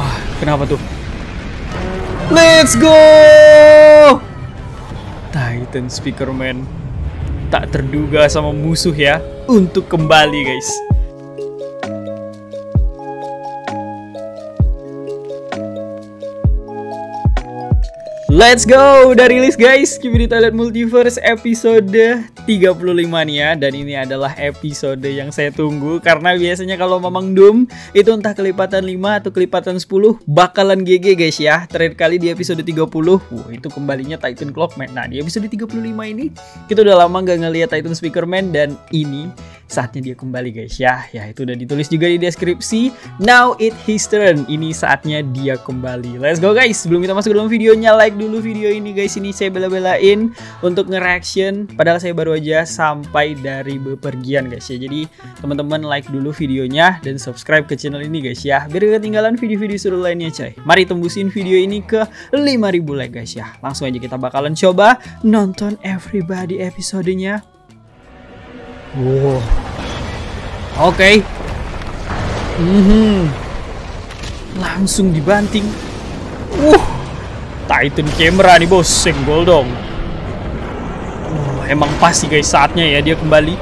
Wah, kenapa tuh? Let's go! Titan Speakerman tak terduga sama musuh ya untuk kembali guys. Let's go! Udah rilis guys. Kibidi Toilet Multiverse episode 35 nih ya. Dan ini adalah episode yang saya tunggu. Karena biasanya kalau Mamang Doom Itu entah kelipatan 5 atau kelipatan 10 Bakalan GG guys ya. Terakhir kali di episode 30 Wah itu kembalinya Titan Clockman Nah di episode 35 ini Kita udah lama gak ngeliat Titan Speakerman. Dan ini saatnya dia kembali guys. Ya Ya itu udah ditulis juga di deskripsi. Now it his turn. Ini saatnya dia kembali. Let's go guys. Sebelum kita masuk ke dalam videonya Like dulu video ini guys. Ini saya bela-belain Untuk nge-reaction. Padahal saya baru aja sampai dari bepergian guys ya. Jadi teman-teman like dulu videonya Dan subscribe ke channel ini guys ya. Biar gak ketinggalan video-video seru lainnya coy. Mari tembusin video ini ke 5000 like guys ya. Langsung aja kita bakalan coba Nonton everybody episodenya Wow. Oke. Okay. Mm -hmm. Langsung dibanting. Uh. Titan camera nih bos, senggol dong. Uh, emang pasti guys saatnya ya dia kembali.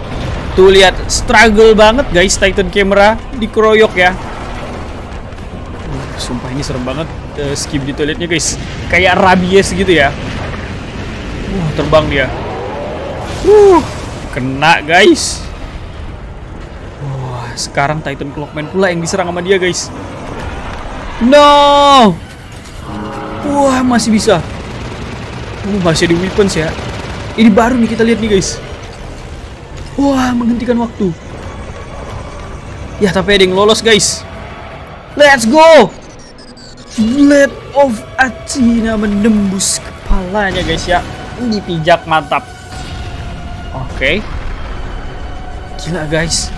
Tuh lihat struggle banget guys Titan camera dikeroyok ya. Uh, sumpah ini serem banget uh, skip di toiletnya guys. Kayak rabies gitu ya. Uh, terbang dia. Uh. Kena guys. Wah, sekarang Titan Clockman pula yang diserang sama dia guys. No. Wah, masih bisa. Uh, masih ada weapons ya. Ini baru nih kita lihat nih guys. Wah, menghentikan waktu. Ya, tapi ada yang lolos guys. Let's go. Blade of Athena menembus kepalanya guys ya. Dipijak mantap. Oke. Okay. Gila guys.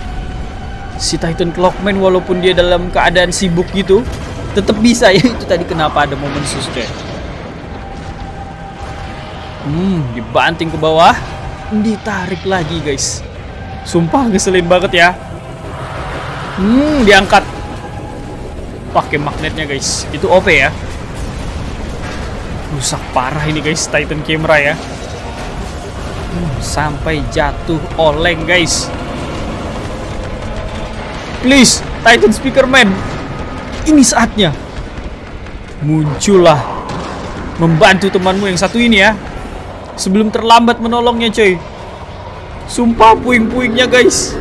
Si Titan Clockman walaupun dia dalam keadaan sibuk gitu, tetap bisa ya itu tadi kenapa ada momen suske. Hmm, dibanting ke bawah, ditarik lagi guys. Sumpah ngeselin banget ya. Hmm, diangkat. Pakai magnetnya guys. Itu OP ya. Rusak parah ini guys Titan camera ya sampai jatuh oleng guys. Please Titan Speakerman. Ini saatnya. Muncullah membantu temanmu yang satu ini ya. Sebelum terlambat menolongnya coy. Sumpah puing-puingnya guys.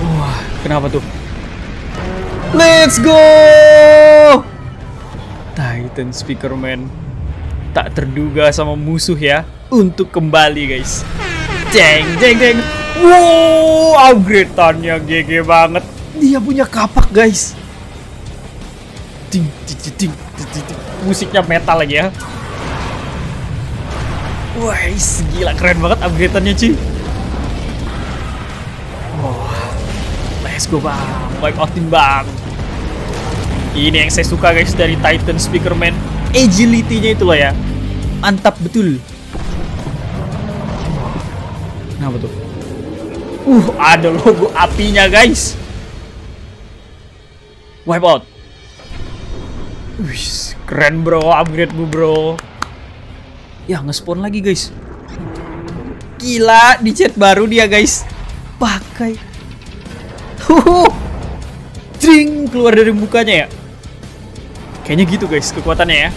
Wah kenapa tuh? Let's go! Titan Speakerman tak terduga sama musuh ya untuk kembali guys. Jeng jeng jeng. Wow, upgrade-annya GG banget. Dia punya kapak guys. Ting ting ting ting ting. Musiknya metal lagi ya. Wah, gila keren banget upgrade-annya cuy. Wah, let's go bang, wipe outin bang. Ini yang saya suka guys dari Titan Speakerman agility-nya itu loh ya. Mantap betul. Kenapa tuh? Uh, ada logo apinya, guys. Wipe out. Wih, keren bro, upgrade bu bro. Ya, nge-spawn lagi, guys. Gila, di chat baru dia, guys. Pakai. Huhu. Dring, keluar dari mukanya ya. Kayaknya gitu guys kekuatannya ya.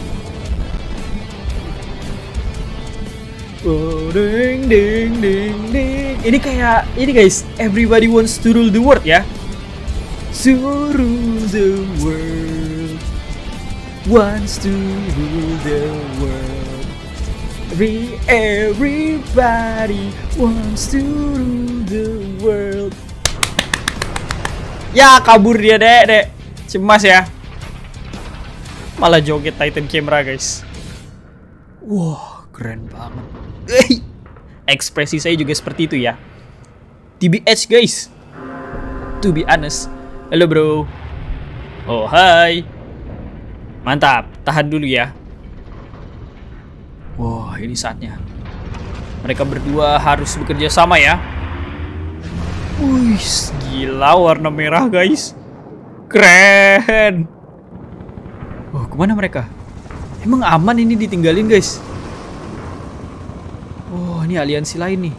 Oh, ding ding ding ding. Ini kayak ini guys, everybody wants to rule the world ya. To rule the world. Wants to rule the world. Every, everybody wants to rule the world. Ya kabur dia dek dek. Cemas ya. Malah joget Titan camera guys. Wah, keren banget. Ekspresi saya juga seperti itu ya. TBH guys. To be honest. Halo bro. Oh hai. Mantap, tahan dulu ya. Wah, ini saatnya. Mereka berdua harus bekerja sama ya. Wih, gila warna merah guys. Keren. Oh, ke mana mereka? Emang aman ini ditinggalin, guys? Oh, ini aliansi lain nih.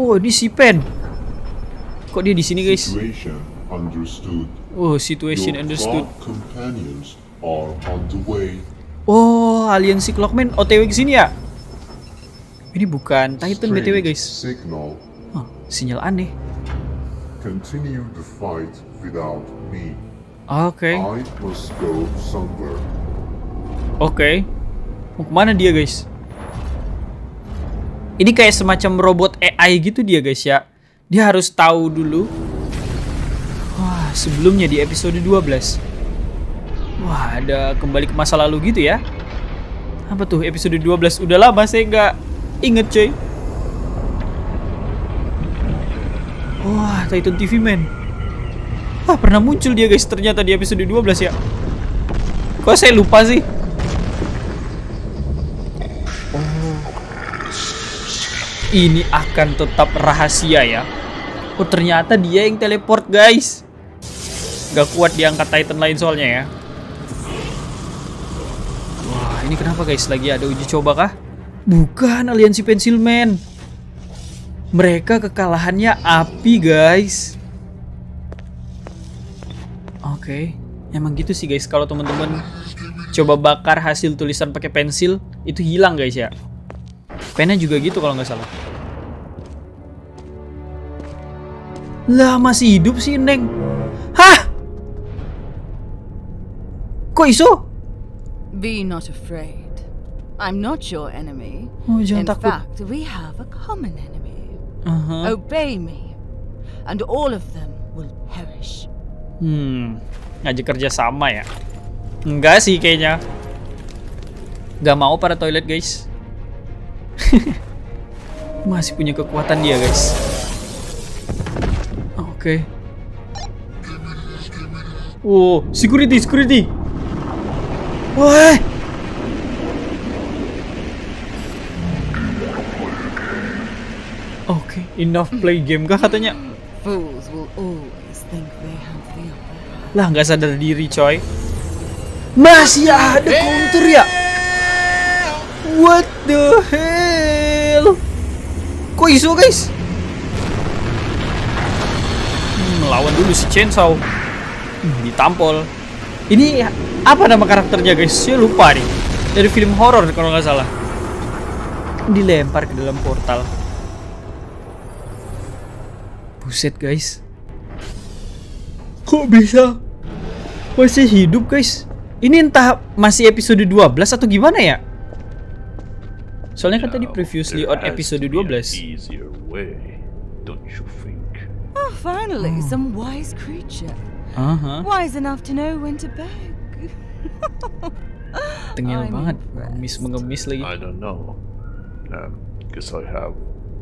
Oh, ini si Pen. Kok dia di sini, guys? Situation understood. Oh, situation understood. clock companions are on the way. Oh, aliansi Clockman OTW ke sini ya? Ini bukan Titan BTW, guys. Signal. Oh, sinyal aneh. Continue the fight without me. Oke. I must go somewhere. Oke. Mau ke mana dia guys? Ini kayak semacam robot AI gitu dia guys ya. Dia harus tahu dulu. Wah, sebelumnya di episode 12. Wah, ada kembali ke masa lalu gitu ya. Apa tuh episode 12? Udah lama saya nggak inget coy. Wah, Titan TV Man. Wah, pernah muncul dia guys ternyata di episode 12 ya. Kok saya lupa sih? Ini akan tetap rahasia ya. Oh ternyata dia yang teleport guys. Gak kuat diangkat Titan lain soalnya ya. Wah ini kenapa guys? Lagi ada uji coba kah? Bukan aliansi pensilman. Mereka kekalahannya api guys. Oke, emang gitu sih guys. Kalau teman-teman coba bakar hasil tulisan pakai pensil, itu hilang guys ya. Pennya juga gitu kalau nggak salah. Lah masih hidup sih Neng. Hah? Kok iso? Be not afraid. I'm not your enemy. Oh, jangan In takut. fact, we have a common enemy. Aha. Obey me, and all of them will perish. Hmm, ngajak kerja sama ya? Enggak sih kayaknya. Gak mau para toilet guys. Masih punya kekuatan dia guys. Oke. Oh, security, security. Wah. Oke, enough play game kah katanya? Lah nggak sadar diri coy. Masih ada counter ya? What the hell? Kok iso guys? Hmm, lawan dulu si Chainsaw. Hmm, ditampol. Ini apa nama karakternya guys? Saya lupa nih. Dari film horor kalau nggak salah. Dilempar ke dalam portal. Buset guys. Kok bisa? Masih hidup guys. Ini entah masih episode 12 atau gimana ya? Soalnya kan tadi previously on episode to be an 12. easier way, don't you think? Oh, finally, some wise creature. Aha, Wise enough to know when to beg. tengil banget. Mengemis mengemis lagi. I don't know. Um, guess I have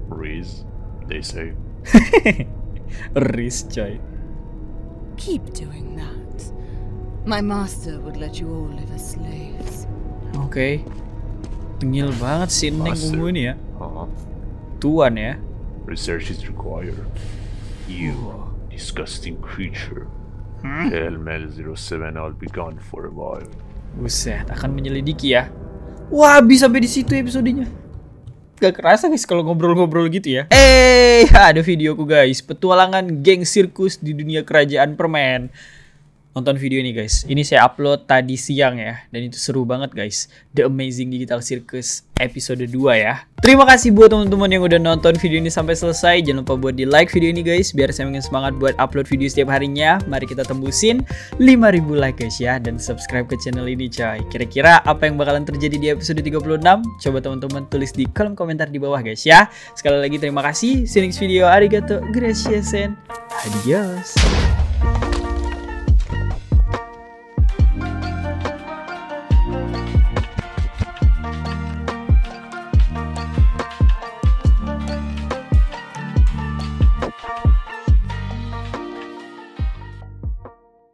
Riz, they say. Riz coy. Keep doing that. My master would let you all live as slaves. Oke. Tengil banget si Neng ungu ini ya. Tuan ya. Research is required. You disgusting creature. Hellmel 07, I'll be gone for a while. Buset, akan menyelidiki ya. Wah, habis sampai di situ episodenya. Gak kerasa guys kalau ngobrol-ngobrol gitu ya. Eh, ada videoku guys. Petualangan geng sirkus di dunia kerajaan permen. Nonton video ini guys. Ini saya upload tadi siang ya. Dan itu seru banget guys. The Amazing Digital Circus episode 2 ya. Terima kasih buat teman-teman yang udah nonton video ini sampai selesai. Jangan lupa buat di like video ini guys. Biar saya makin semangat buat upload video setiap harinya. Mari kita tembusin 5000 like guys ya. Dan subscribe ke channel ini coy. Kira-kira apa yang bakalan terjadi di episode 36? Coba teman-teman tulis di kolom komentar di bawah guys ya. Sekali lagi terima kasih. See you next video. Arigato. Gracias and adios.